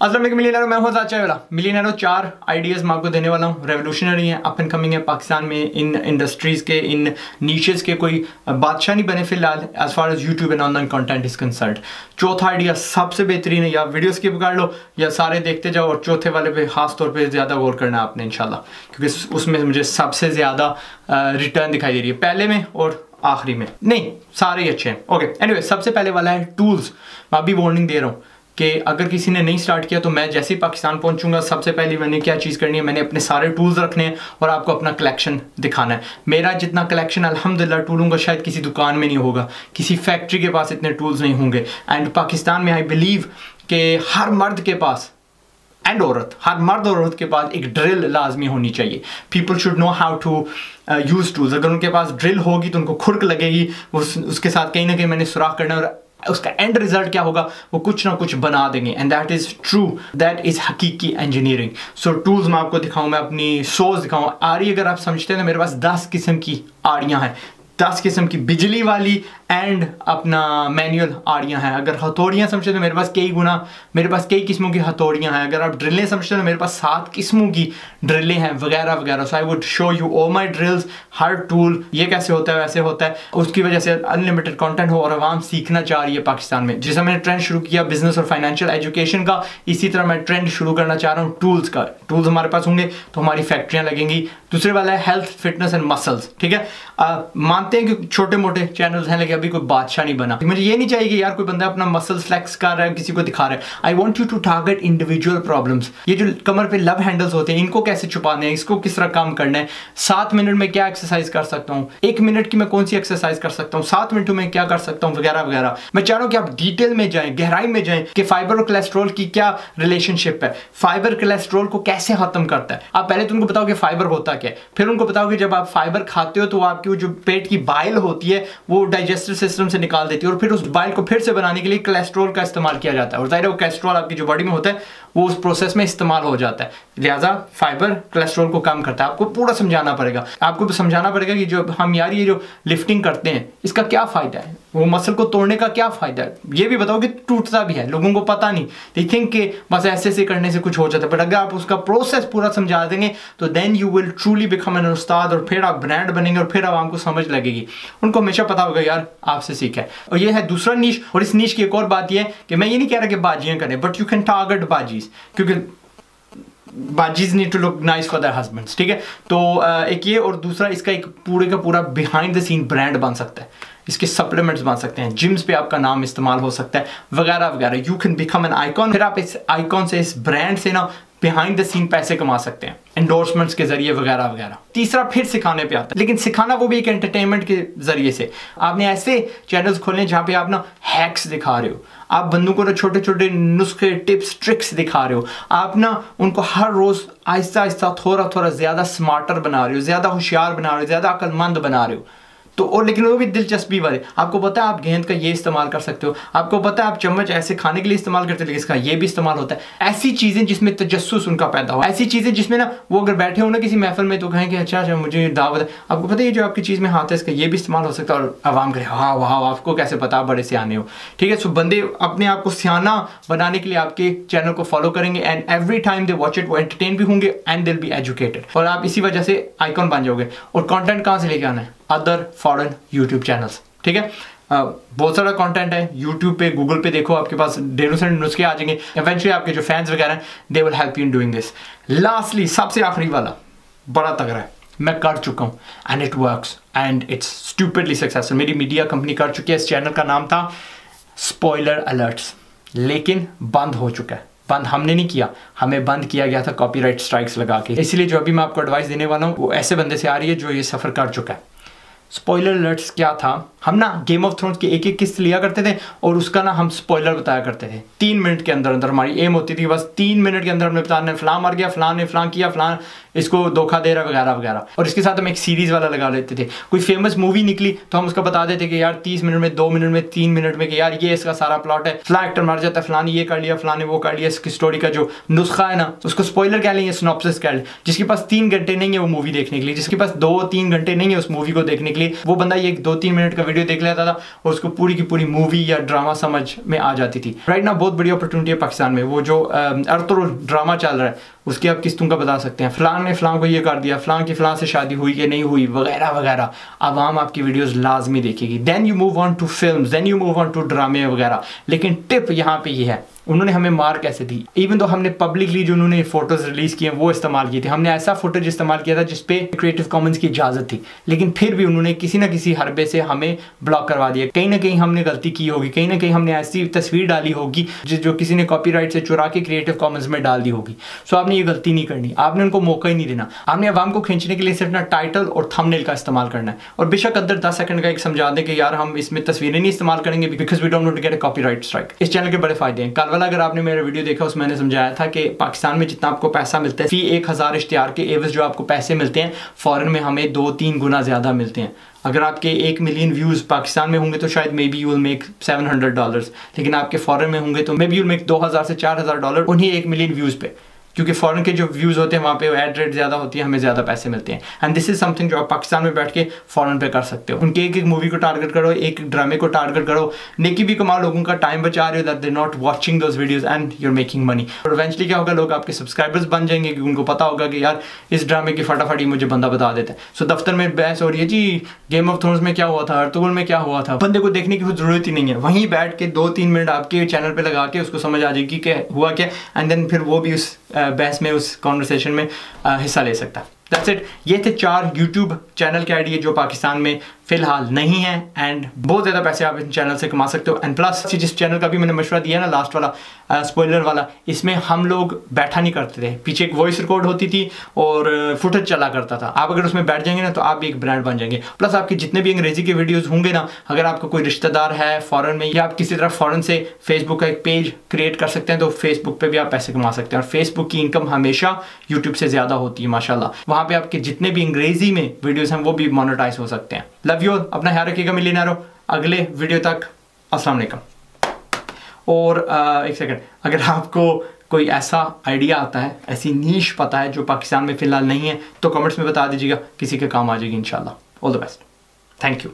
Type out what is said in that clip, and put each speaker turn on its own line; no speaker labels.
असलम मिलीनरो मैं हूँ वाला। मिलीनरो चार आइडियाज़ मैं आपको देने वाला हूँ। रेवोल्यूशनरी हैं अप एंड कमिंग है, पाकिस्तान में, इन इंडस्ट्रीज़ के, इन नीचेस के कोई बादशाह नहीं बने फ़िलहाल as far as YouTube and online content is concert चौथा आइडिया सबसे बेहतरीन है, या वीडियो स्किप कर लो, या सारे देखते जाओ, और चौथे वाले पे खास तौर पर ज़्यादा गौर करना आपने इनशाला क्योंकि उसमें मुझे सबसे ज़्यादा रिटर्न दिखाई दे रही है, पहले में और आखिरी में। नहीं, सारे ही अच्छे हैं। ओके एनीवे सबसे पहले वाला है टूल्स मैं अभी वार्निंग दे रहा हूँ। कि अगर किसी ने नहीं स्टार्ट किया तो मैं जैसे ही पाकिस्तान पहुंचूँगा सबसे पहले मैंने क्या चीज़ करनी है? मैंने अपने सारे टूल्स रखने हैं और आपको अपना कलेक्शन दिखाना है। मेरा जितना कलेक्शन अल्हम्दुलिल्लाह टूलों का शायद किसी दुकान में नहीं होगा। किसी फैक्ट्री के पास इतने टूल्स नहीं होंगे। एंड पाकिस्तान में आई बिलीव कि हर मर्द के पास एंड औरत हर मर्द और औरत के पास एक ड्रिल लाजमी होनी चाहिए। People should know how to use tools अगर उनके पास ड्रिल होगी तो उनको खुरक लगेगी उस, उसके साथ कहीं ना कहीं मैंने सुराख करना और उसका एंड रिज़ल्ट क्या होगा? वो कुछ ना कुछ बना देंगे। And that is true that is हकीकी इंजीनियरिंग सो टूल्स मैं आपको दिखाऊँ, मैं अपनी सोच दिखाऊँ। आरी अगर आप समझते हैं ना मेरे पास दस किस्म की आड़ियाँ हैं। दस किस्म की बिजली वाली एंड अपना मैनुअल आड़ियाँ हैं। अगर हथौड़ियाँ समझते तो मेरे पास कई गुना, मेरे पास कई किस्मों की हथौड़ियाँ हैं। अगर आप ड्रिलें समझते तो मेरे पास सात किस्मों की ड्रिलें हैं, वगैरह वगैरह। So I would show you oh my drills her tool ये कैसे होता है, वैसे होता है। उसकी वजह से अनलिमिटेड कॉन्टेंट हो और आवाम सीखना चाह रही है पाकिस्तान में। जिसे मैंने ट्रेंड शुरू किया बिज़नेस और फाइनेंशियल एजुकेशन का, इसी तरह मैं ट्रेंड शुरू करना चाह रहा हूँ टूल्स का। टूल्स हमारे पास होंगे तो हमारी फैक्ट्रियाँ लगेंगी। दूसरे वाला है हेल्थ फिटनेस एंड मसल्स ठीक है? मानते हैं कि छोटे मोटे चैनल्स हैं, लेकिन अभी कोई बादशाह नहीं बना। मुझे ये नहीं चाहिए कि यार कोई बंदा अपना मसल फ्लेक्स कर रहा है, किसी को दिखा रहा है। I want you to target individual problems ये जो कमर पे लव हैंडल्स होते हैं, इनको कैसे छुपाने हैं, इसको किस तरह काम करना है? सात मिनट में क्या एक्सरसाइज कर सकता हूँ? एक मिनट की मैं कौन सी एक्सरसाइज कर सकता हूँ? सात मिनटों में क्या कर सकता हूँ? वगैरह वगैरह। मैं चाह रहा हूँ कि आप डिटेल में जाएँ, गहराई में जाएँ कि फाइबर और कोलेस्ट्रॉल की क्या रिलेशनशिप है। फाइबर कोलेस्ट्रॉल को कैसे खत्म करता है? आप पहले तो उनको बताओ कि फाइबर होता क्या है। फिर उनको बताओ कि जब आप फाइबर खाते हो तो आपकी जो पेट की बाइल होती है, वो डाइजेस्टिव सिस्टम से निकाल देती है और फिर उस बाइल को फिर से बनाने के लिए कोलेस्ट्रॉल का इस्तेमाल किया जाता है। और ज़ाहिर है वो कोलेस्ट्रॉल आपकी जो बॉडी में होता है वो उस प्रोसेस में इस्तेमाल हो जाता है। लिहाजा फाइबर कोलेस्ट्रॉल को कम करता है। आपको पूरा समझाना पड़ेगा। आपको समझाना पड़ेगा कि जो हम यार ये जो लिफ्टिंग करते हैं, इसका क्या फ़ायदा है? वो मसल को तोड़ने का क्या फ़ायदा है? ये भी बताओ कि टूटता भी है। लोगों को पता नहीं। दे थिंक कि बस ऐसे ऐसे करने से कुछ हो जाता है। बट अगर आप उसका प्रोसेस पूरा समझा देंगे तो then you will truly become an उस्ताद और फिर आप ब्रांड बनेंगे और फिर आवाम को समझ लगेगी। उनको हमेशा पता होगा, यार, आपसे सीखा है। और ये है दूसरा नीच और इस नीच की एक और बात यह है कि मैं ये नहीं कह रहा कि बाजियाँ करें बट यू कैन टारगेट बाजीज। क्योंकि बाजीज need to look nice for their husband ठीक है? तो एक ये और दूसरा इसका एक पूरे का पूरा बिहाइंड द सीन ब्रांड बन सकता है। इसके सप्लीमेंट्स बन सकते हैं। जिम्स पे आपका नाम इस्तेमाल हो सकता है, वगैरह वगैरह। You can become an icon फिर आप इस आइकॉन से, इस ब्रांड से ना बिहाइंड द सीन पैसे कमा सकते हैं एंडोर्समेंट्स के ज़रिए वगैरह वगैरह। तीसरा फिर सिखाने पे आता है। लेकिन सिखाना वो भी एक एंटरटेनमेंट के ज़रिए से। आपने ऐसे चैनल्स खोले जहाँ पे आप ना हैक्स दिखा रहे हो। आप बंदूकों को ना छोटे छोटे नुस्खे टिप्स ट्रिक्स दिखा रहे हो। आप ना उनको हर रोज़ आहिस्ता आहिस्ता थोड़ा थोड़ा ज़्यादा स्मार्टर बना रहे हो, ज़्यादा होशियार बना रहे हो, ज़्यादा अक्लमंद बना रहे हो। तो और लेकिन वो भी दिलचस्पी वाले। आपको पता है आप गेंद का ये इस्तेमाल कर सकते हो। आपको पता है आप चम्मच ऐसे खाने के लिए इस्तेमाल करते हो, लेकिन इसका ये भी इस्तेमाल होता है। ऐसी चीज़ें जिसमें तजस्स उनका पैदा हो। ऐसी चीज़ें जिसमें ना, वो अगर बैठे हो ना किसी महफल में तो कहें कि अच्छा अच्छा मुझे दावत है। आपको पता है जो आपकी चीज़ में हाथ है, इसका ये भी इस्तेमाल हो सकता है और आवाम करे हाँ वाह आपको कैसे पता बड़े सियाने हो। ठीक है, सो बंदे अपने आप को सियाना बनाने के लिए आपके चैनल को फॉलो करेंगे and every time they watch it वो एंटरटेन भी होंगे एंड दिल बी एजुकेटेड और आप इसी वजह से आइकॉन बन जाओगे। और कॉन्टेंट कहाँ से लेके आना है? अदर फॉरन यूट्यूब चैनल्स ठीक है? बहुत सारा कंटेंट है। यूट्यूब पे गूगल पे देखो, आपके पास ढेरों सारे नुस्खे आ जाएँगे। इवेंचुअली आपके जो फैंस वगैरह हैं they will help you in doing this lastly सबसे आखिरी वाला, बड़ा तगड़ा है। मैं कर चुका हूँ। And it works and it's stupidly successful मेरी मीडिया कंपनी कर चुकी है। इस चैनल का नाम था स्पॉयलर अलर्ट्स लेकिन बंद हो चुका है। बंद हमने नहीं किया। हमें बंद किया गया था कॉपीराइट स्ट्राइक्स लगा के। इसलिए जो अभी मैं आपको एडवाइस देने वाला हूँ, वो ऐसे बंदे से आ रही है जो ये सफ़र कर चुका है। स्पॉइलर अलर्ट्स क्या था? हम ना गेम ऑफ़ थ्रोन्स की एक एक किस्त लिया करते थे और उसका ना हम स्पॉइलर बताया करते थे। तीन मिनट के अंदर अंदर हमारी एम होती थी बस तीन मिनट के अंदर हमने बताया फलां मर गया, फलां ने फलां किया, फलां इसको धोखा दे रहा, वगैरह वगैरह। और इसके साथ हम एक सीरीज़ वाला लगा लेते थे। कोई फ़ेमस मूवी निकली तो हम उसका बता देते कि यार तीस मिनट में, दो मिनट में, तीन मिनट में कि यार ये इसका सारा प्लॉट है, फ्ला एक्टर मर जाता है फलानी ये कर लिया फलाने वो कर लिया, इसकी स्टोरी का जो नुस्खा है ना, उसको स्पॉइलर कह लेंगे स्नॉप्सिस कह लें। जिसके पास तीन घंटे नहीं है वो मूवी देखने के लिए, जिसके पास दो, तीन घंटे नहीं है उस मूवी को देखने के लिए, वो बंदा ये दो तीन मिनट का वीडियो देख लेता था उसको पूरी की पूरी मूवी या ड्रामा समझ में आ जाती थी। राइट ना बहुत बड़ी अपॉर्चुनिटी है पाकिस्तान में। वो जो अर्थ ड्रामा चल रहा है, उसकी आप किस्तों का बता सकते हैं? फलान ने फलां को ये कर दिया फलां की फलां से शादी हुई कि नहीं हुई, वगैरह वगैरह। आवाम आपकी वीडियोस लाजमी देखेगी। Then you move on to film then you move on to ड्रामे वगैरह। लेकिन टिप यहाँ पे ये है उन्होंने हमें मार कैसे दी? इवन तो हमने पब्लिकली जो उन्होंने फ़ोटोज़ रिलीज़ किए, वो इस्तेमाल किए थे। हमने ऐसा फुटेज इस्तेमाल किया था जिसपे क्रिएटिव कॉमन्स की इजाज़त थी। लेकिन फिर भी उन्होंने किसी ना किसी हरबे से हमें ब्लॉक करवा दिया। कहीं ना कहीं हमने गलती की होगी। कहीं ना कहीं हमने ऐसी तस्वीर डाली होगी जो किसी ने कॉपी से चुरा के क्रिएटिव कॉमन्स में डाल दी होगी। सो आपने ये गलती नहीं करनी। आपने उनको मौका ही नहीं देना। आपने आवाम को खींचने के लिए सिर्फ़ ना टाइटल और थंबनेल का इस्तेमाल करना है। और बेशक अंदर दस सेकंड का एक समझा दें कि यार हम इसमें तस्वीरें नहीं इस्तेमाल करेंगे because we don't get copyright strike इस चैनल के बड़े फ़ायदे हैं। कल वाला अगर आपने मेरा वीडियो देखा उसमें मैंने समझाया था कि पाकिस्तान में जितना आपको पैसा मिलता है फ़ी एक हज़ार इश्तिहार के एवज जो आपको पैसे मिलते हैं फ़ॉरन में हमें दो तीन गुना ज़्यादा मिलते हैं। अगर आपके एक मिलियन व्यूज़ पाकिस्तान में होंगे तो शायद maybe you'll make seven hundred dollars लेकिन आपके फ़ॉरन में होंगे तो मे बी यूल मेक दो हज़ार से चार हज़ार डॉलर उन्हीं एक मिलियन व्यूज़ पे। क्योंकि फॉरन के जो व्यूज़ होते हैं वहाँ पे एड रेट ज़्यादा होती है हमें ज़्यादा पैसे मिलते हैं। एंड दिस इज़ समथिंग जो आप पाकिस्तान में बैठ के फॉरन पे कर सकते हो। उनके एक एक मूवी को टारगेट करो एक ड्रामे को टारगेट करो। नेकी भी कमाओ लोगों का टाइम बचा रहे हो that they not watching those videos and you're making money और इवेंचुअली क्या होगा लोग आपके सब्सक्राइबर्स बन जाएँगे क्योंकि उनको पता होगा कि यार इस ड्रामे की फटाफटी मुझे बंदा बता देता है। सो so, दफ्तर में बहस हो रही है जी गेम ऑफ़ थ्रोन्स में क्या हुआ था? अर्तुगुल में क्या हुआ था? बंदे को देखने की ज़रूरत ही नहीं है। वहीं बैठ के दो तीन मिनट आपके चैनल पर लगा के उसको समझ आ जाएगी कि हुआ क्या एंड देन फिर वो भी उस बहस में, उस कॉन्वर्सेशन में हिस्सा ले सकता। दैट्स इट ये थे चार यूट्यूब चैनल के आइडिया जो पाकिस्तान में फ़िलहाल नहीं है एंड बहुत ज़्यादा पैसे आप इस चैनल से कमा सकते हो एंड प्लस जिस चैनल का भी मैंने मशवरा दिया ना लास्ट वाला स्पॉइलर वाला, इसमें हम लोग बैठा नहीं करते थे। पीछे एक वॉइस रिकॉर्ड होती थी और फुटेज चला करता था। आप अगर उसमें बैठ जाएँगे ना तो आप भी एक ब्रांड बन जाएँगे। प्लस आपके जितने भी अंग्रेज़ी के वीडियोज़ होंगे ना, अगर आपका कोई रिश्तेदार है फॉरन में, या आप किसी तरह फॉरन से फेसबुक का एक पेज क्रिएट कर सकते हैं तो फेसबुक पर भी आप पैसे कमा सकते हैं। और फेसबुक की इनकम हमेशा यूट्यूब से ज़्यादा होती है माशाला वहाँ पर आपके जितने भी अंग्रेज़ी में वीडियोज़ हैं, वो भी मोनोटाइज हो सकते हैं। लव यू अपना ख्याल रखिएगा मिलीनारो अगले वीडियो तक, अस्सलाम वालेकुम। और एक सेकंड अगर आपको कोई ऐसा आइडिया आता है, ऐसी नीश पता है जो पाकिस्तान में फ़िलहाल नहीं है तो कमेंट्स में बता दीजिएगा, किसी के काम आ जाएगी, इंशाल्लाह। All the best thank you